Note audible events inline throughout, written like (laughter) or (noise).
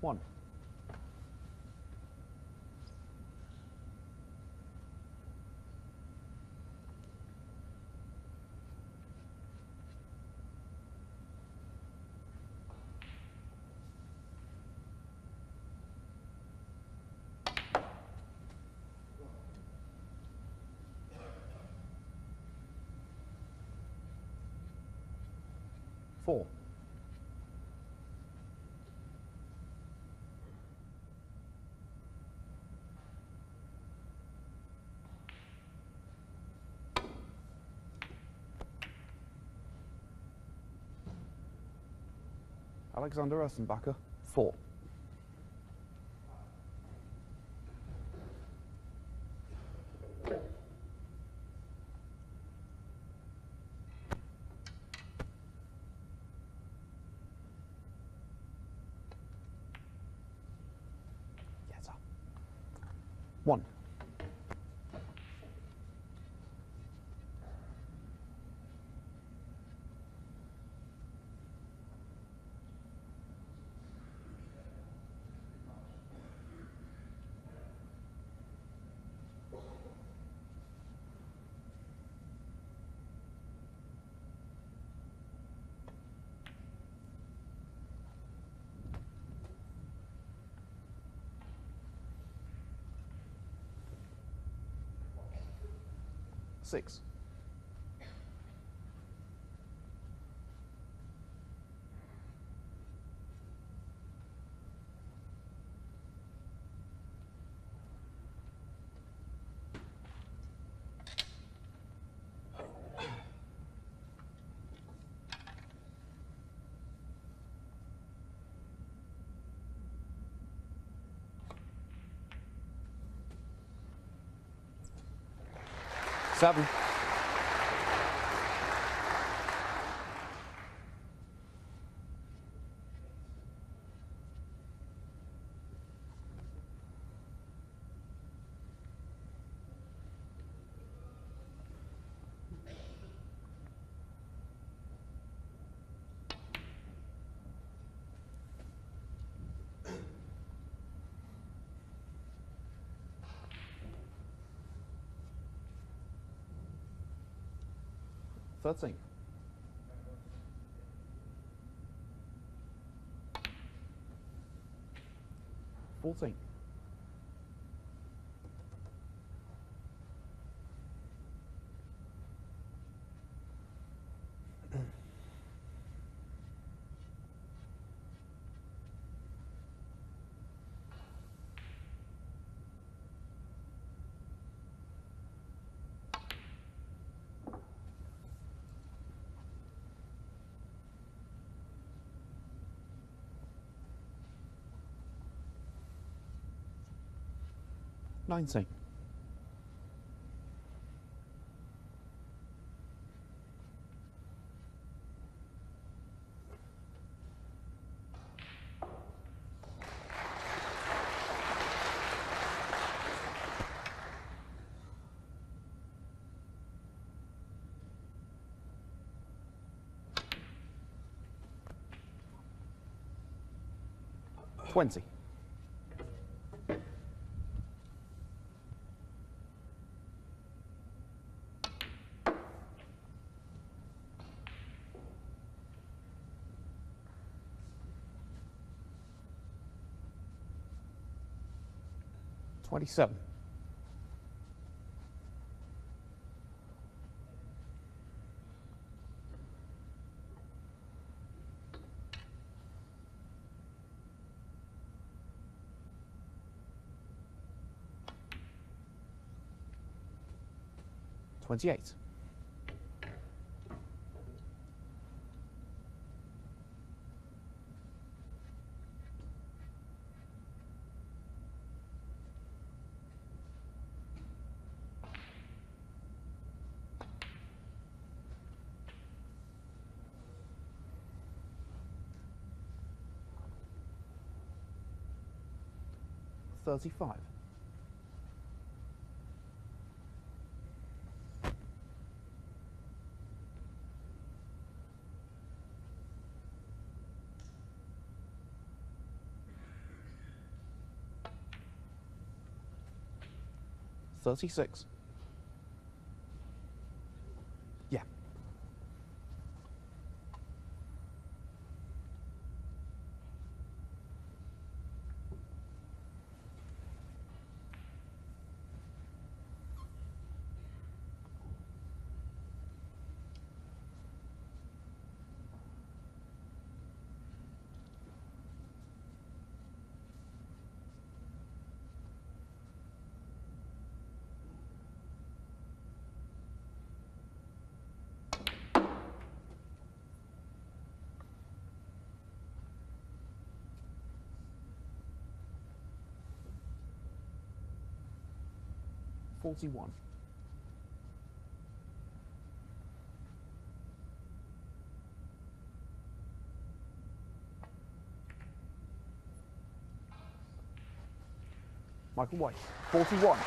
One. Four. Alexander Ursenbacher, four. Yes, sir. One. Six. sabe? Seven. Thirteen. Fourteen. Nineteen. Twenty. Twenty-seven. Twenty-eight. 35. Thirty-six. 41. Michael White, 41.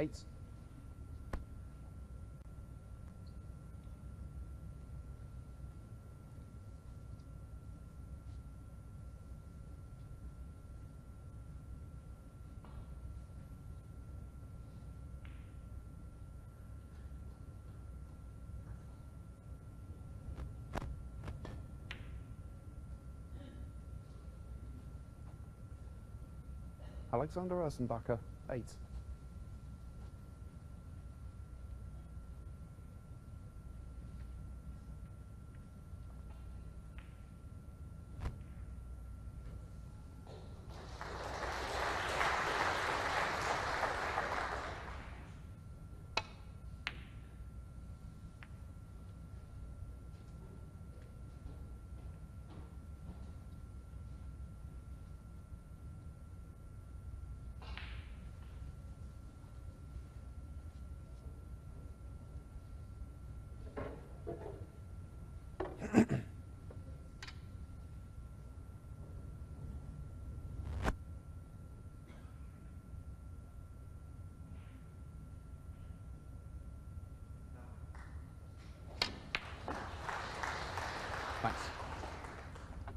Eight. Alexander Ursenbacher, 8.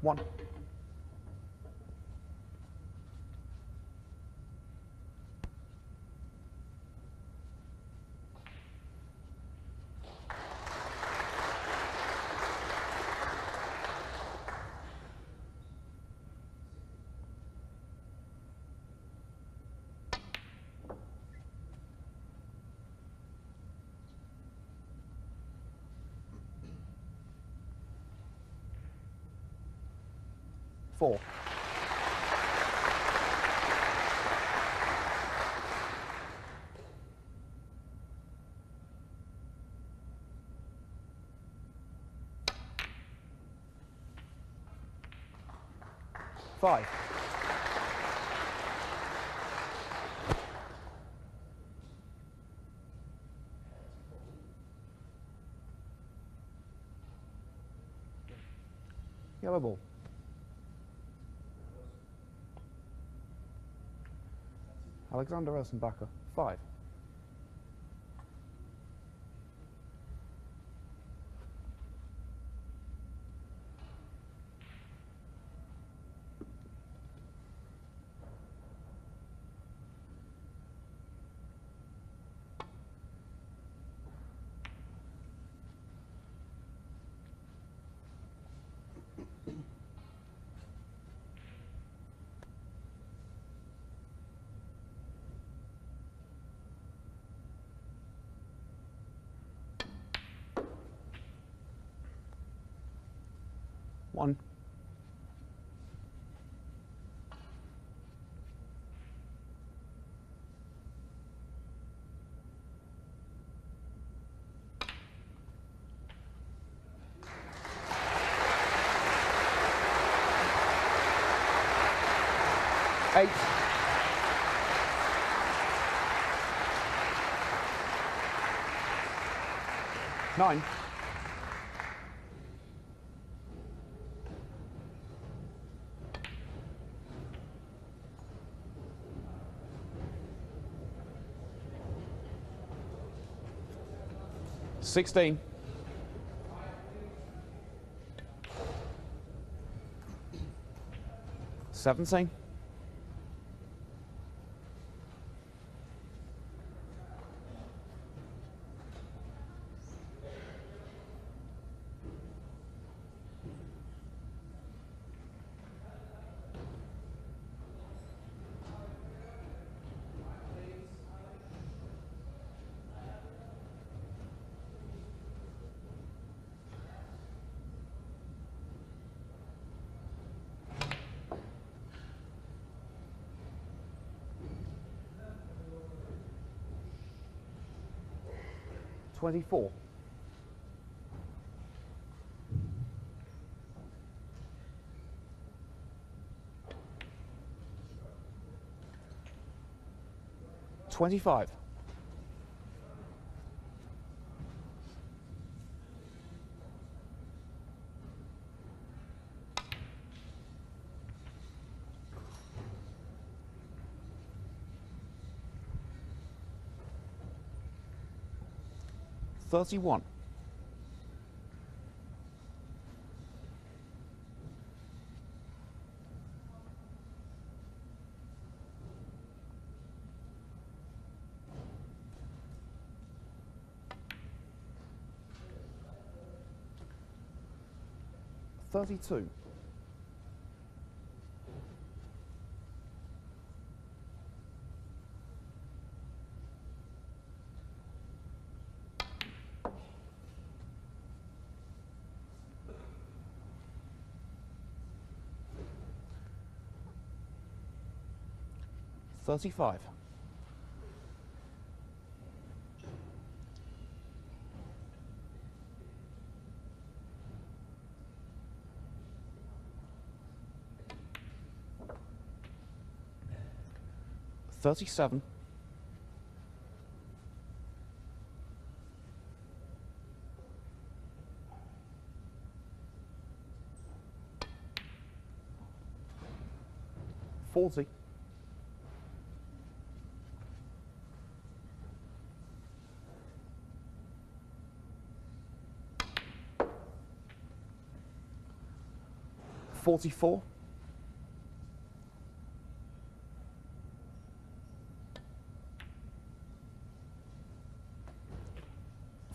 One. Four. Five. Yellow ball. Alexander Ursenbacher, 5. Nine. Sixteen. Seventeen. Twenty-four. Twenty-five. Thirty-one. Thirty-two. Thirty-five. Thirty-seven. Forty. Forty-four.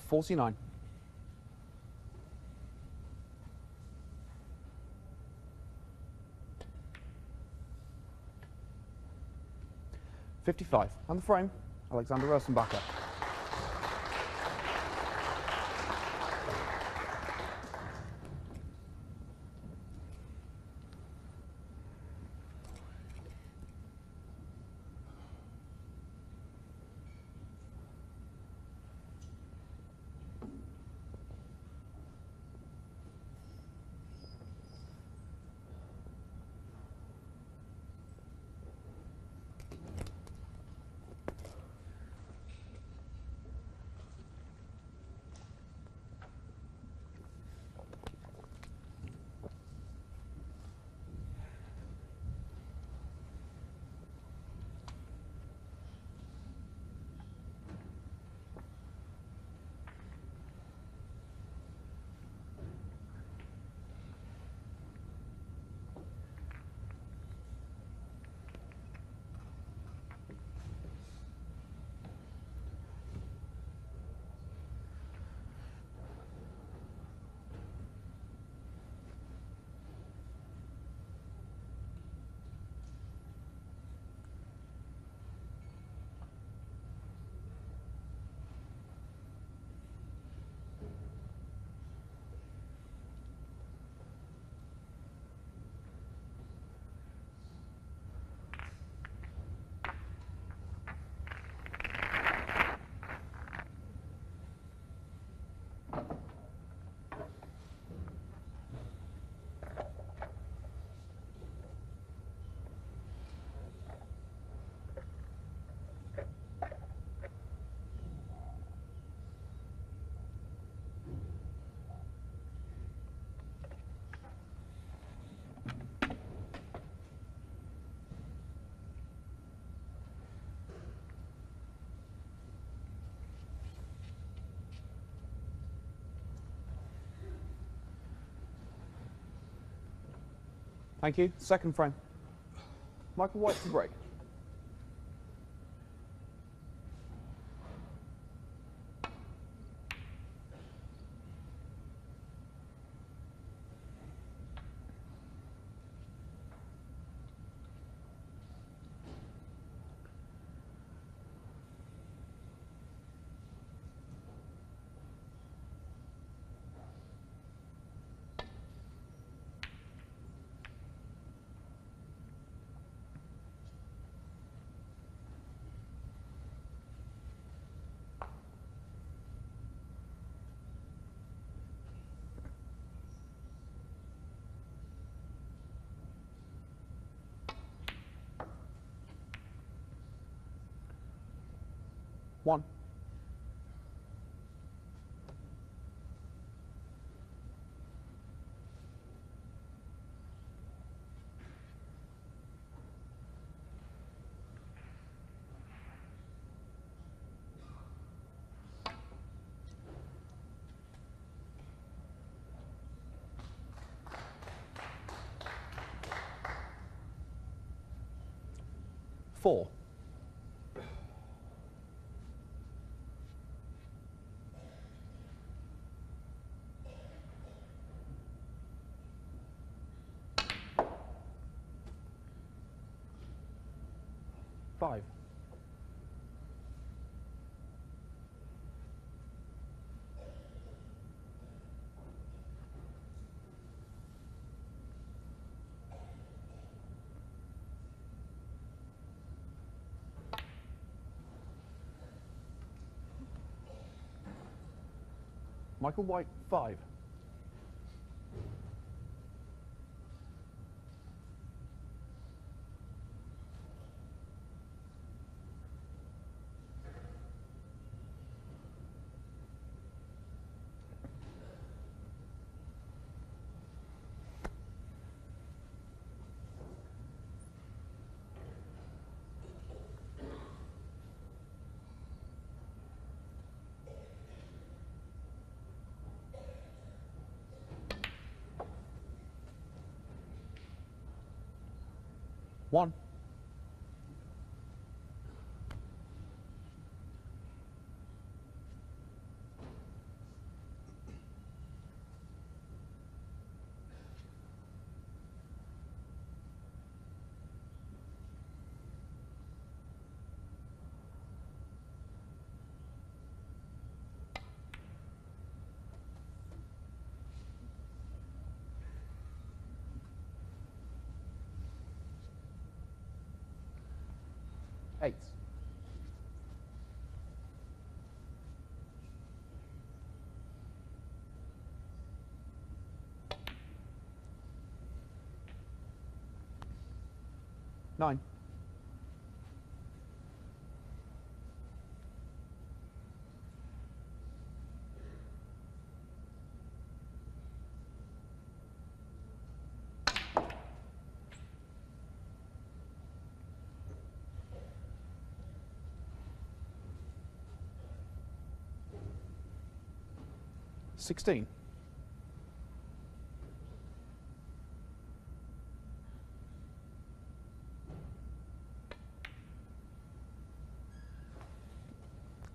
Forty-nine. Fifty-five. On the frame, Alexander Ursenbacher. Thank you. Second frame. Michael White to break. One. Four. Five. Michael White, five. 8. Nine. Sixteen.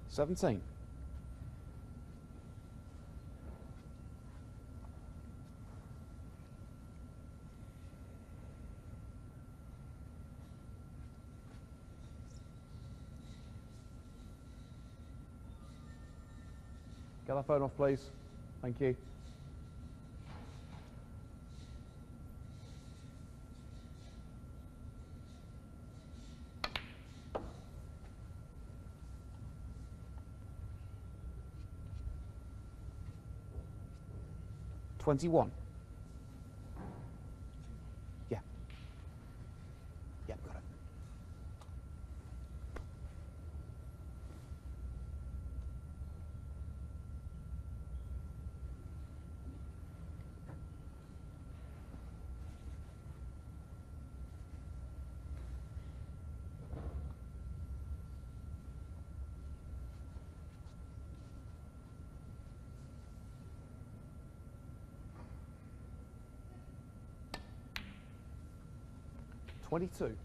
Seventeen. Get that phone off, please. Thank you. Twenty-one. 22.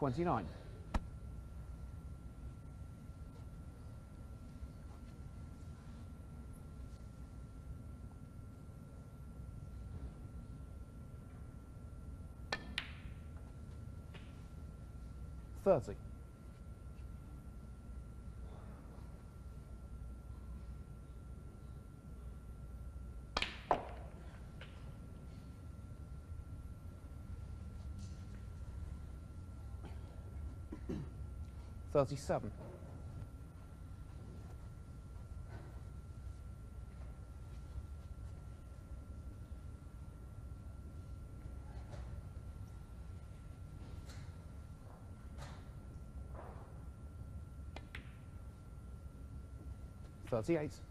Twenty-nine. Thirty. Thirty-seven. Thirty-eight.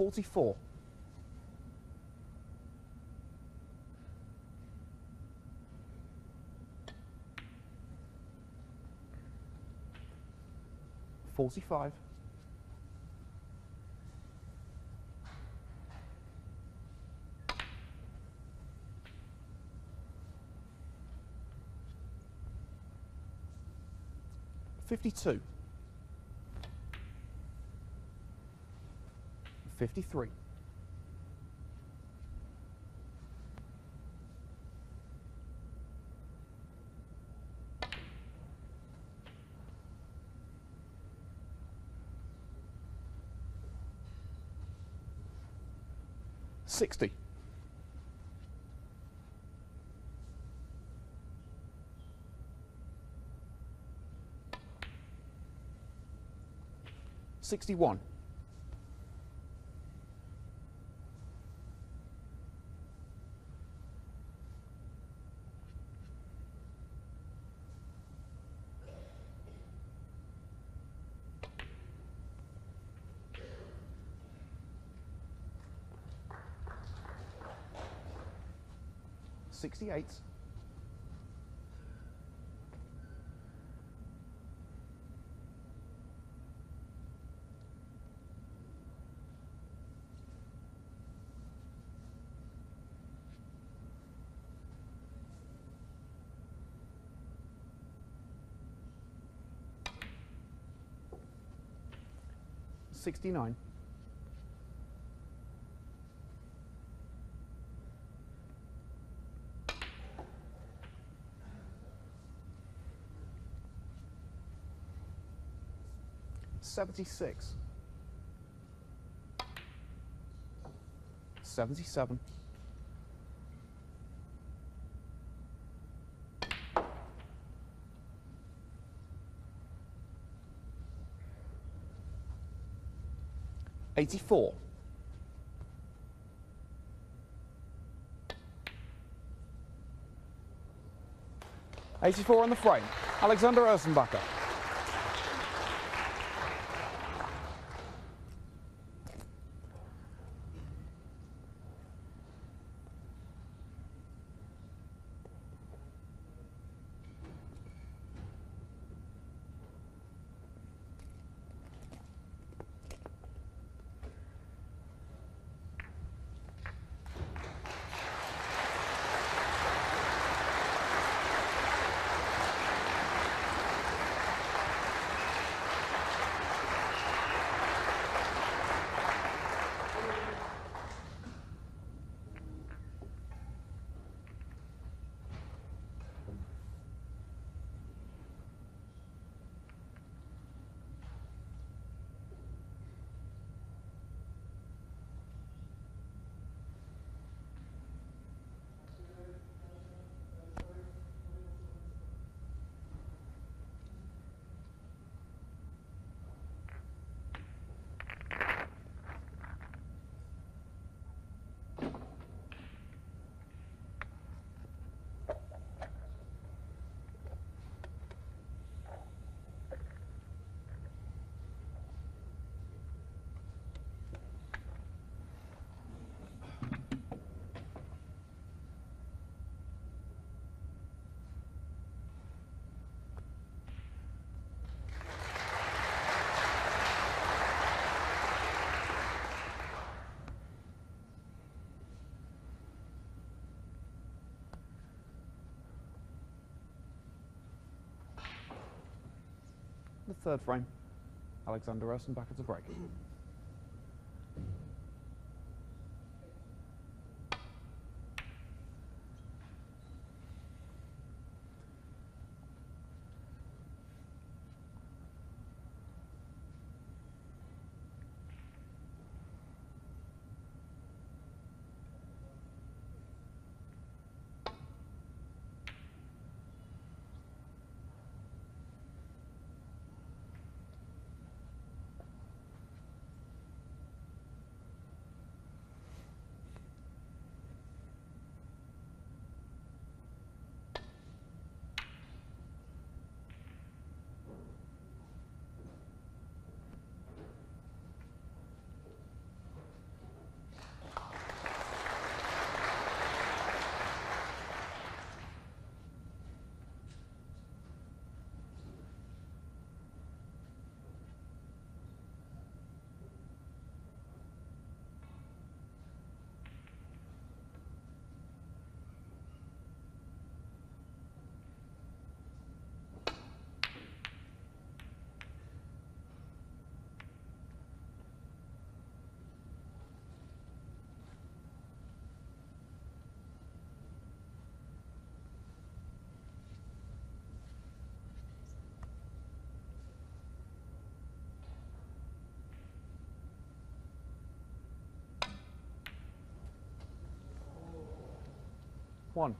Forty-four. Forty-five. Fifty-two. Fifty-three. Sixty. Sixty-one. Sixty-eight. Sixty-nine. Seventy-six. Seventy-seven. Eighty-four. Eighty-four on the frame. Alexander Ursenbacher. Third frame. Alexander Ursenbacher at a break. One.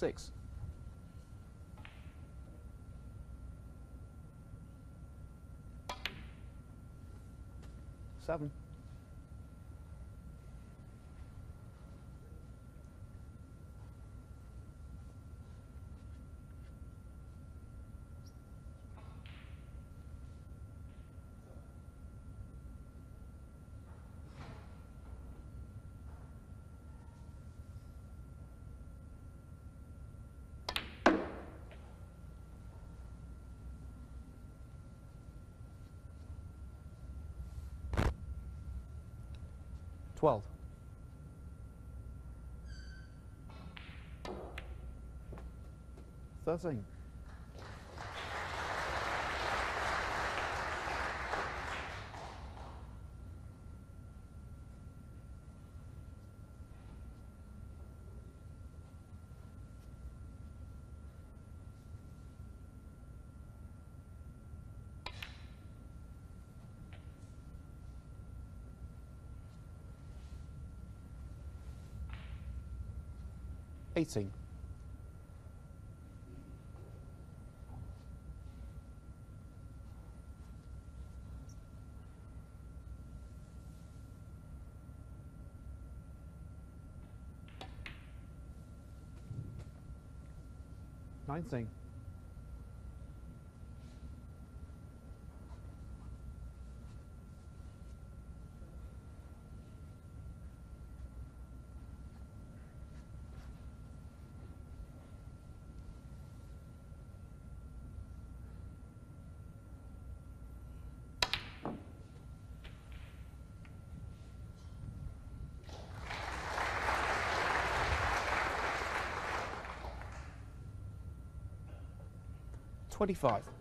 Six. Seven. Twelve. Thirteen. heating. Nice thing. 25.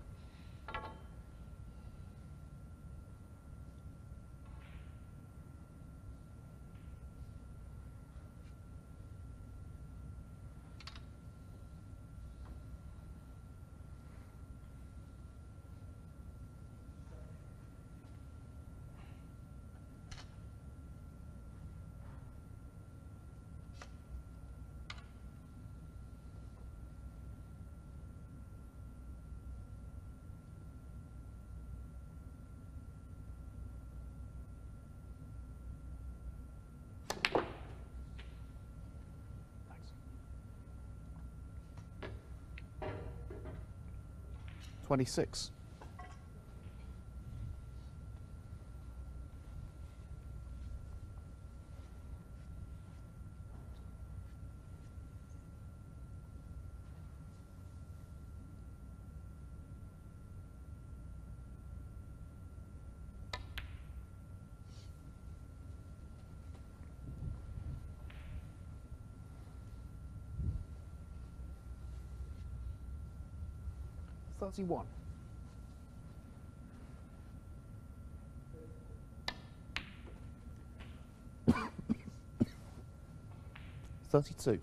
26. Thirty-one. (coughs) Thirty-two.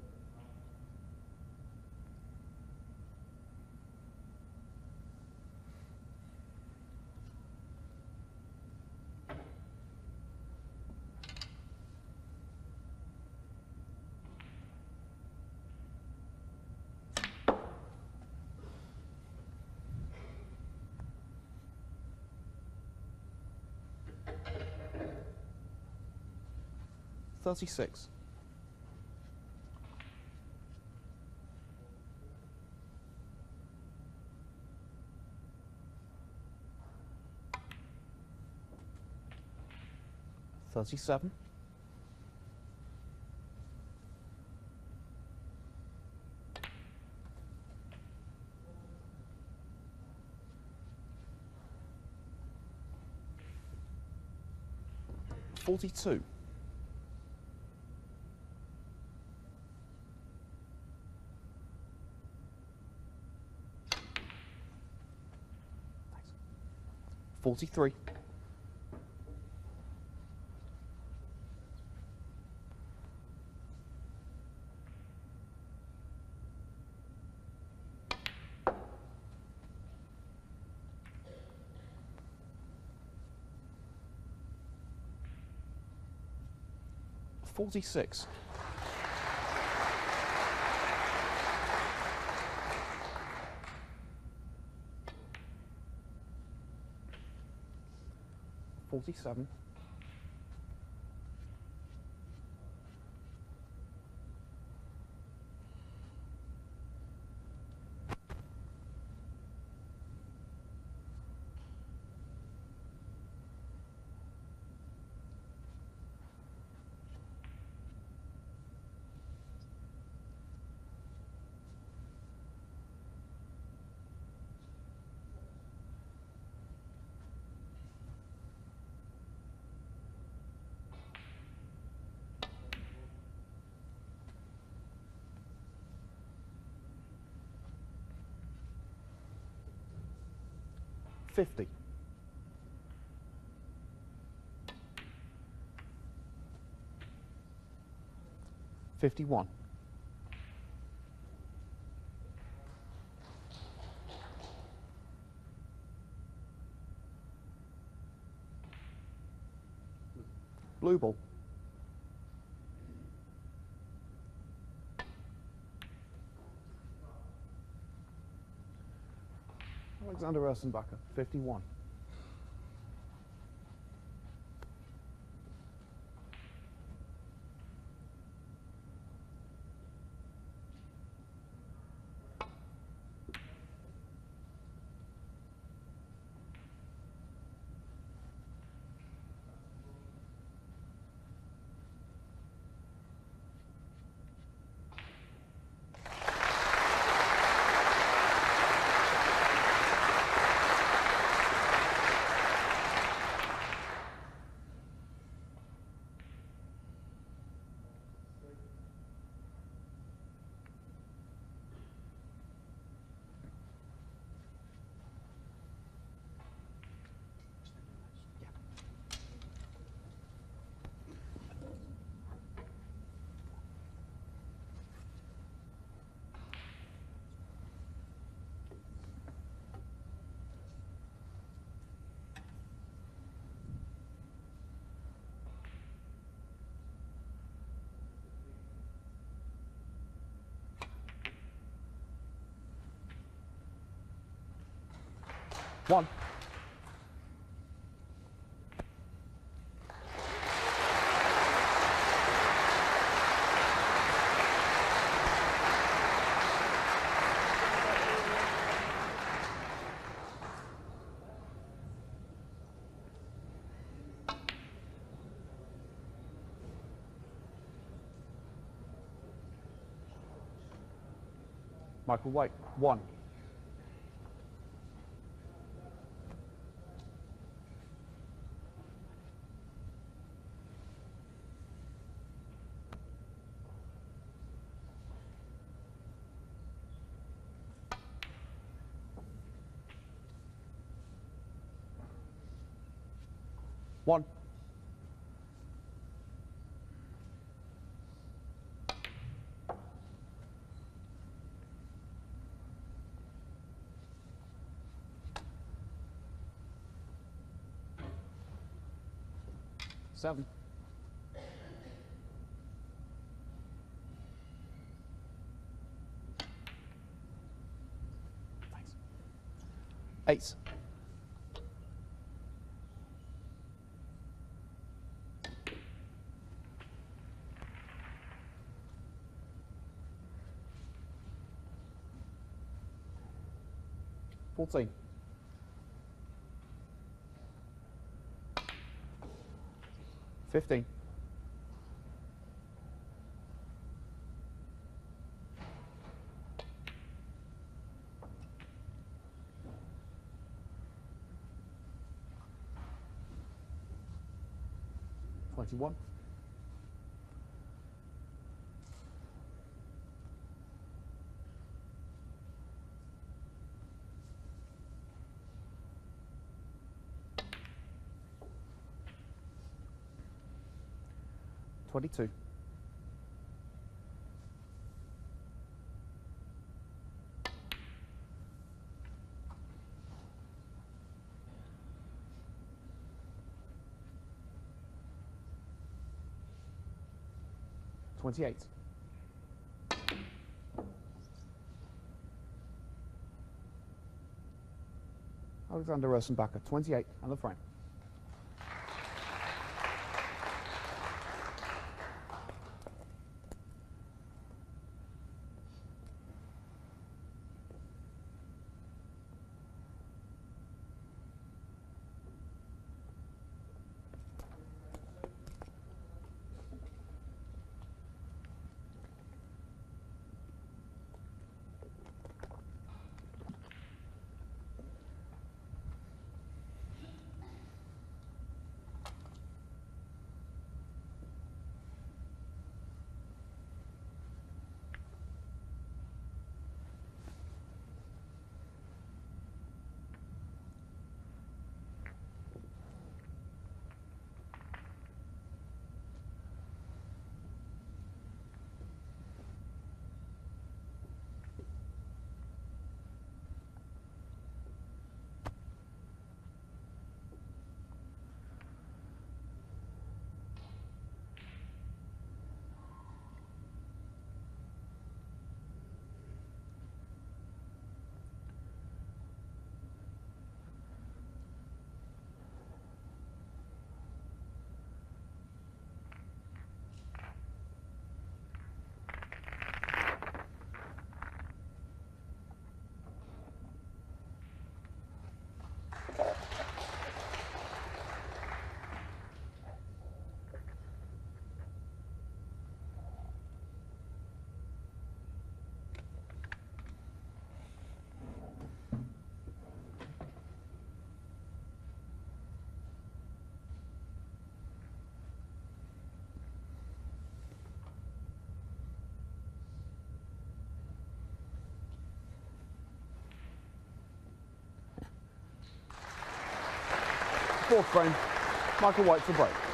Thirty-six. Thirty-seven. Forty-two. Forty-three. Forty-six. posição 50. Fifty-one. Blue ball. Alexander Ursenbacher, 51. one. Michael White, one. Seven. Thanks. Eight. Fourteen. Fifteen. Twenty-one. Twenty-two. Twenty-eight. Alexander Ursenbacher, 28, and the frame. Fourth frame, Michael White for break.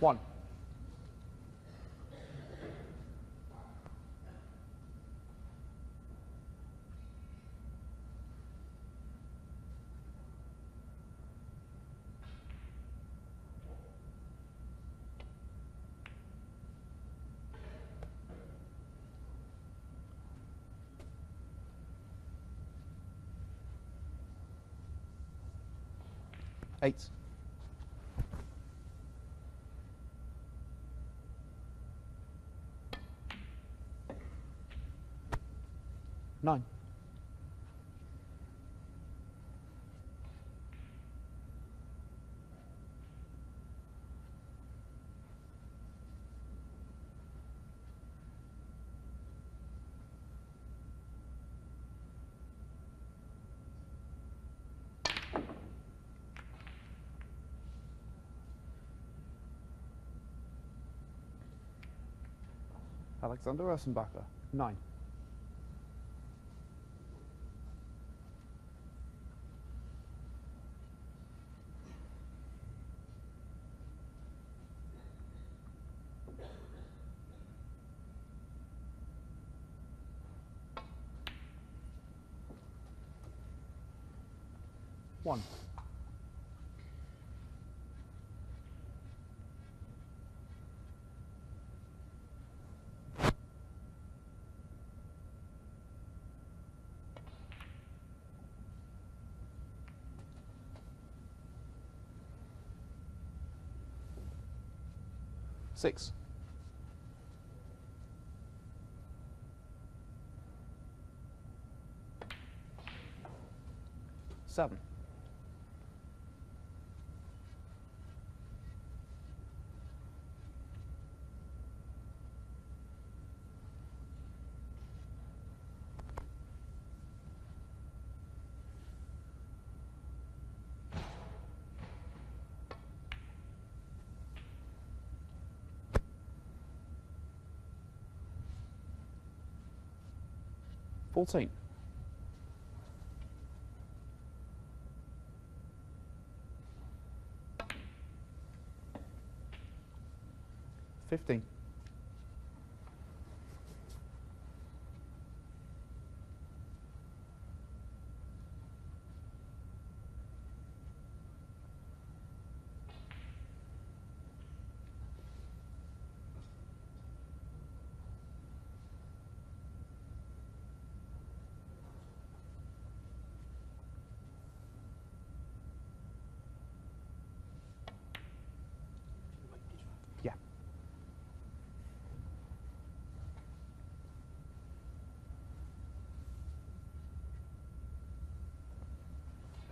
One. Eight. None. Alexander Ursenbacher, 9. Six. Seven. Fourteen. Fifteen.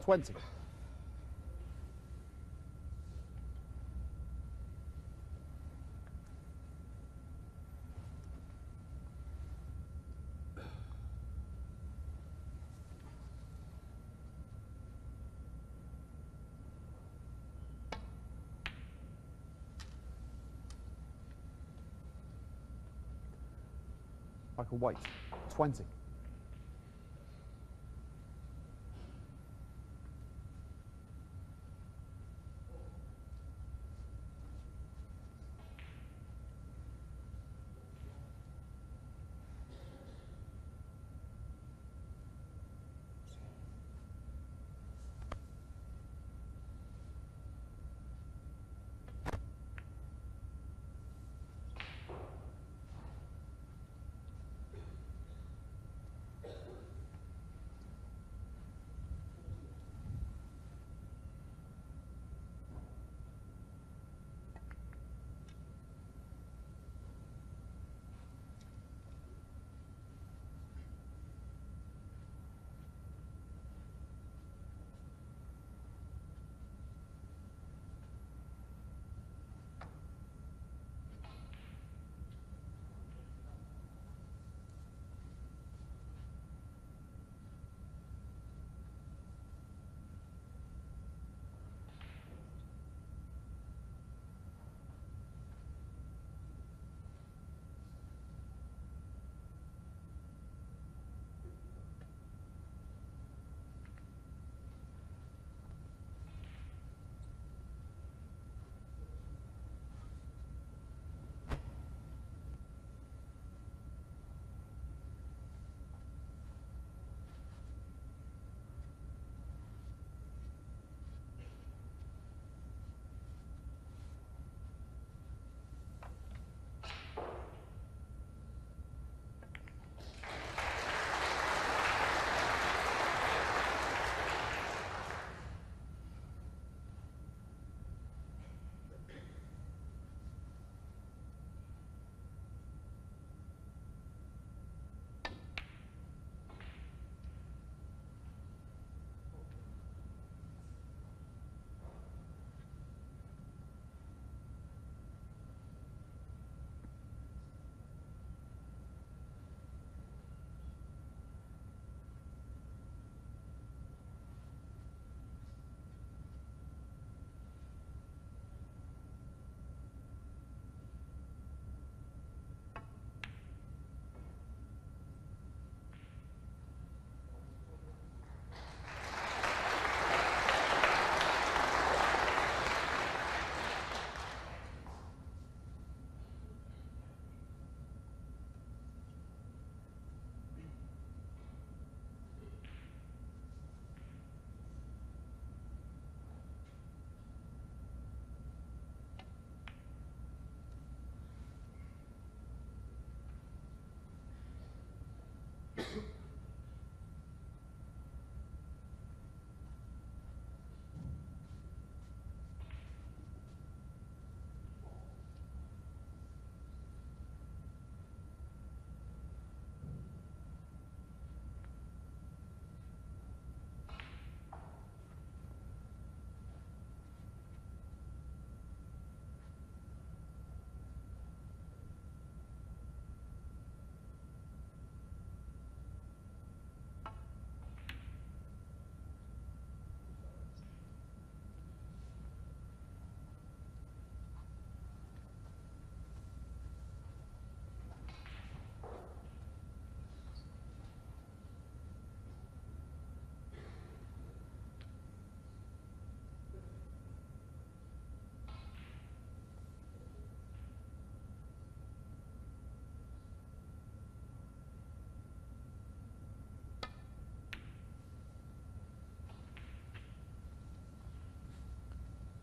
20. can wait. 20.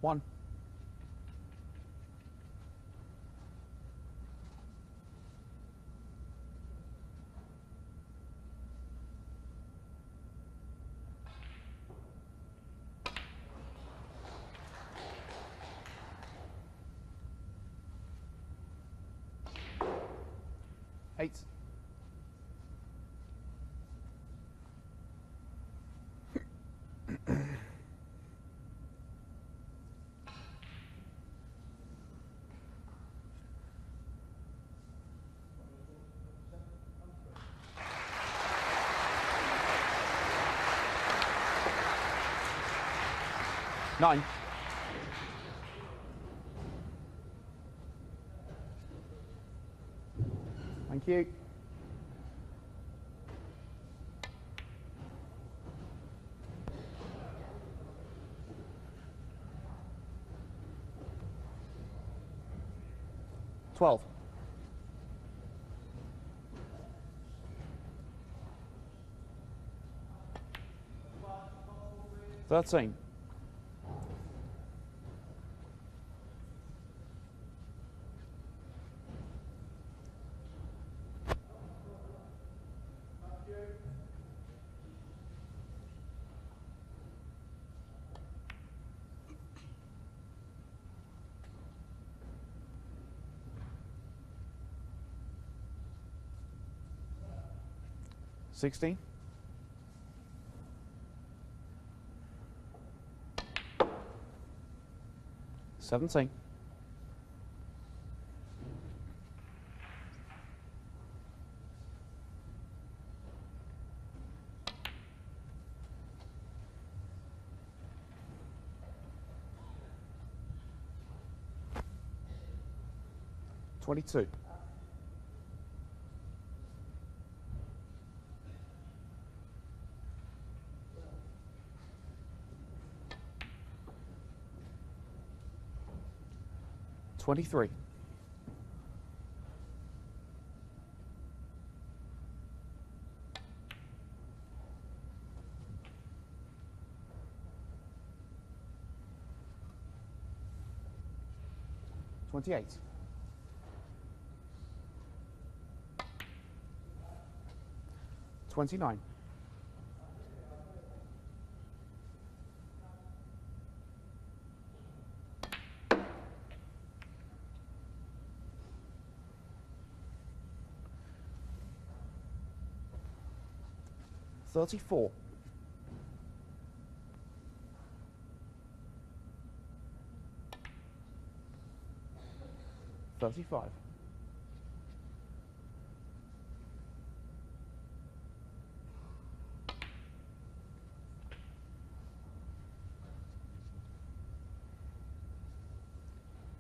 One. Eight. Nine. Thank you. Twelve. Thirteen. Sixteen. Seventeen. Twenty-two. Twenty-three. Twenty-eight. Twenty-nine. Thirty-four. Thirty-five.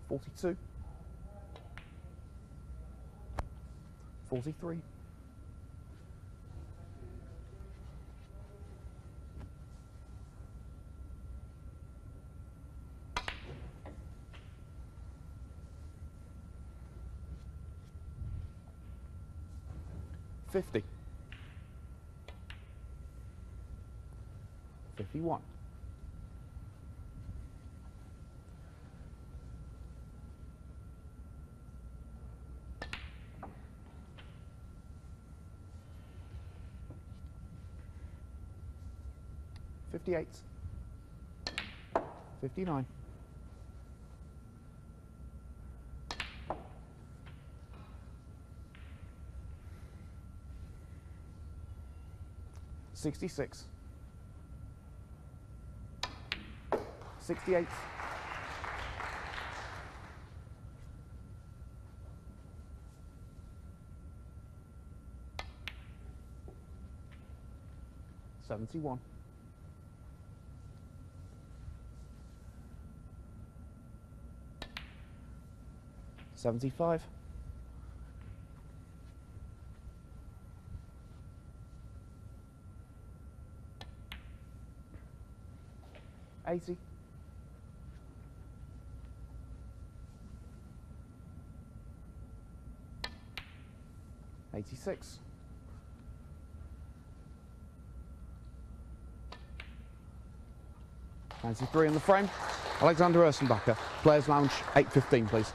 Forty-two. Forty-three. Fifty. Fifty-one. Fifty-eight. Fifty-nine. 66, 68, 71, 75, Casey? Eighty-six. Ninety-three in the frame. Alexander Ursenbacher, Players Lounge, eight fifteen, please.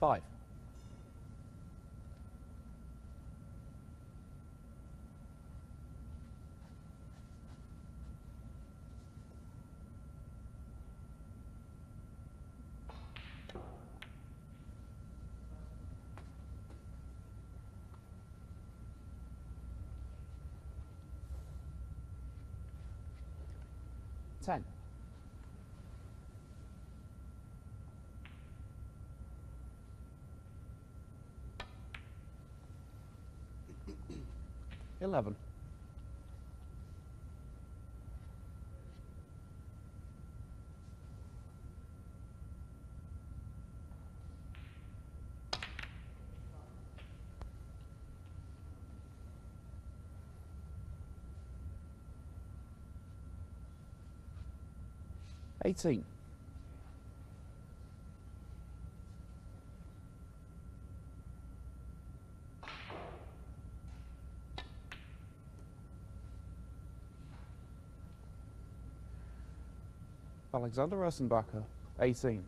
Five. Ten. Eleven. Eighteen. Alexander Ursenbacher, 18.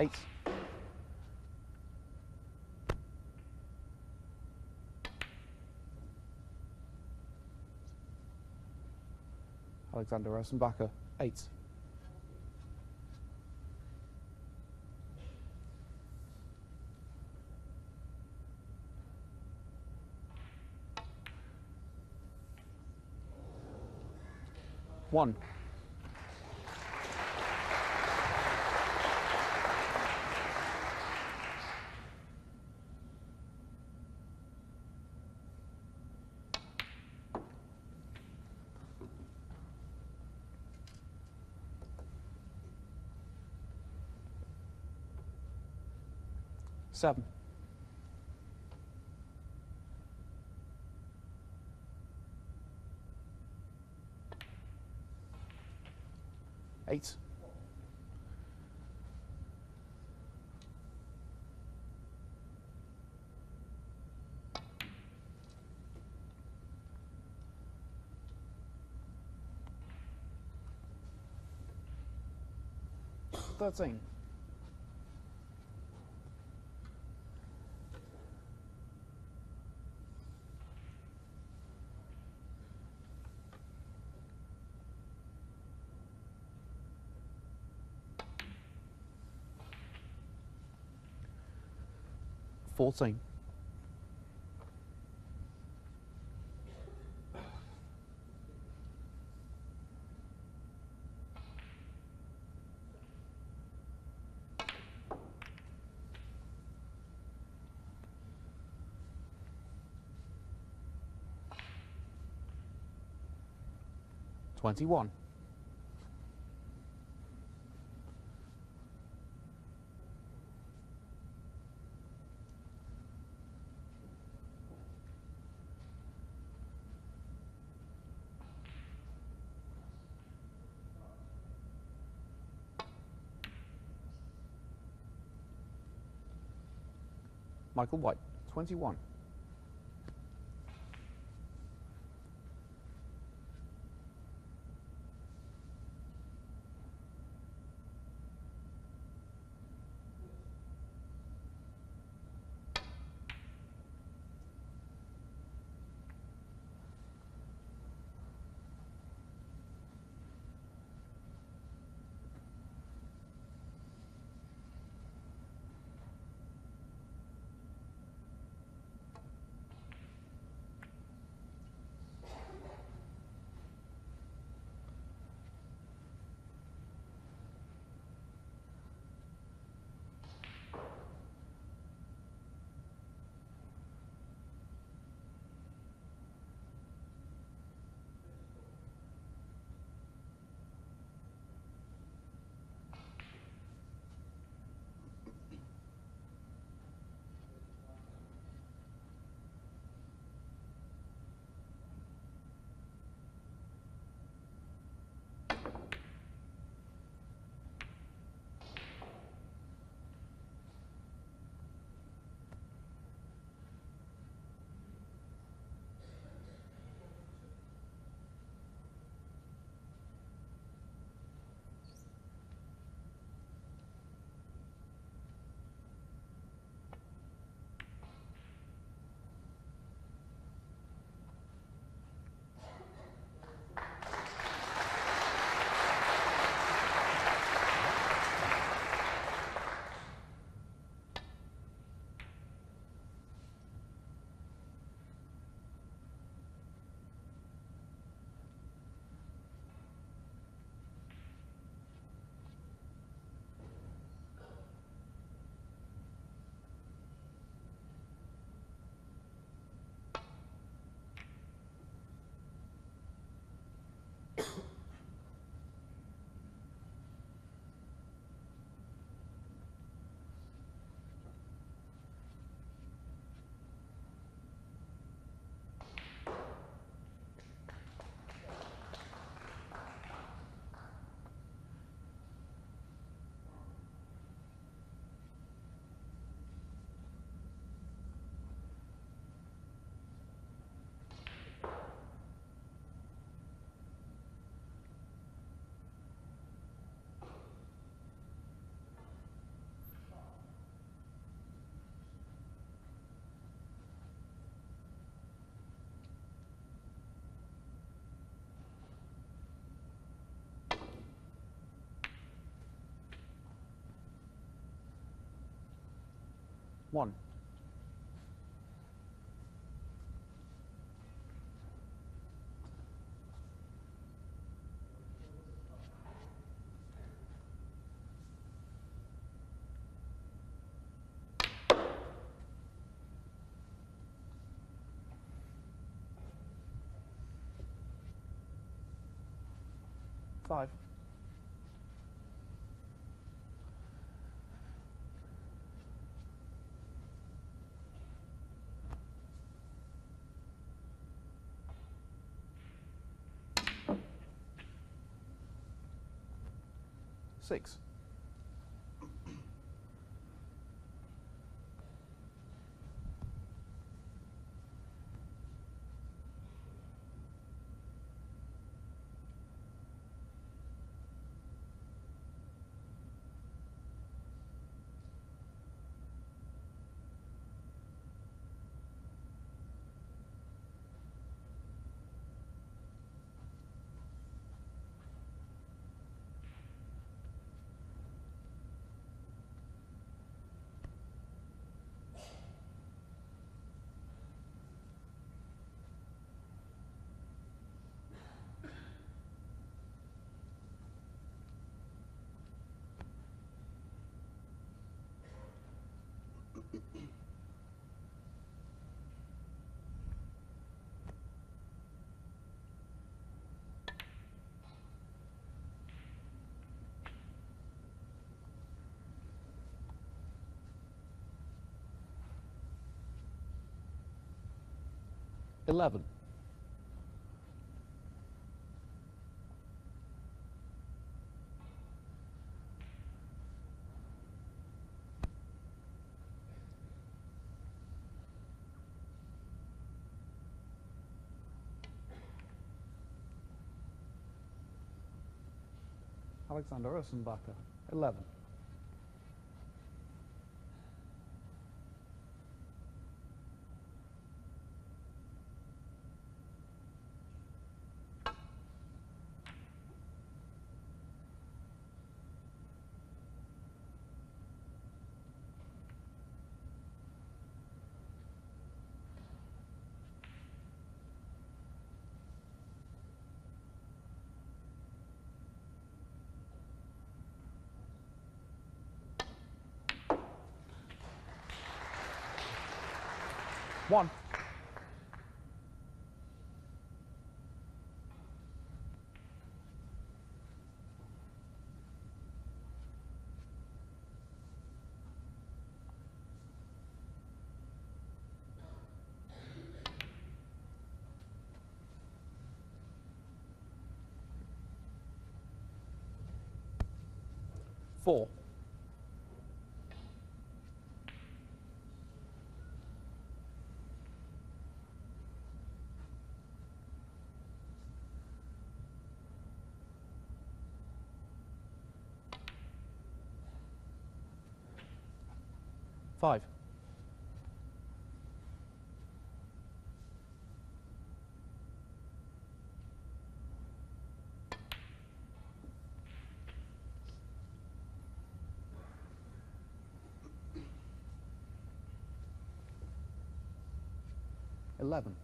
Eight. Alexander Ursenbacher, eight. One. Seven. Eight. Thirteen. Fourteen. Twenty-one. Michael White, 21. One. Five. Six. Eleven. Alexander Ursenbacher. Eleven. One. Four. Five. Eleven.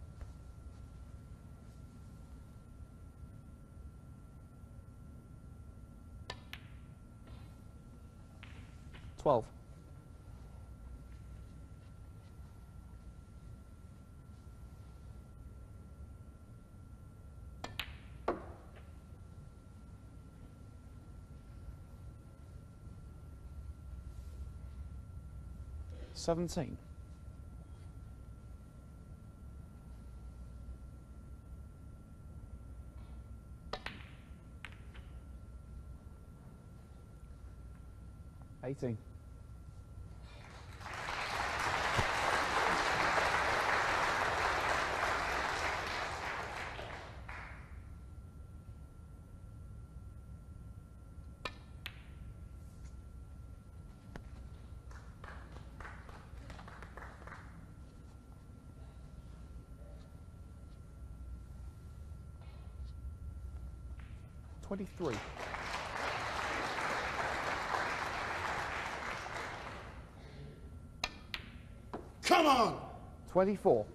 Twelve. Seventeen. Eighteen. Twenty-three. Come on! 24.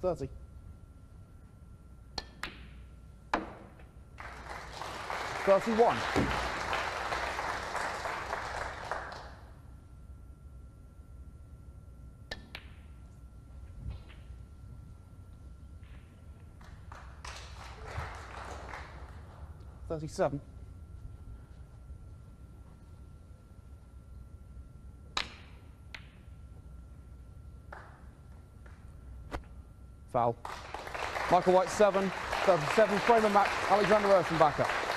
Thirty. Thirty-one. Thirty-seven. Foul. Michael White, seven. 37, frame of match. Alexander up.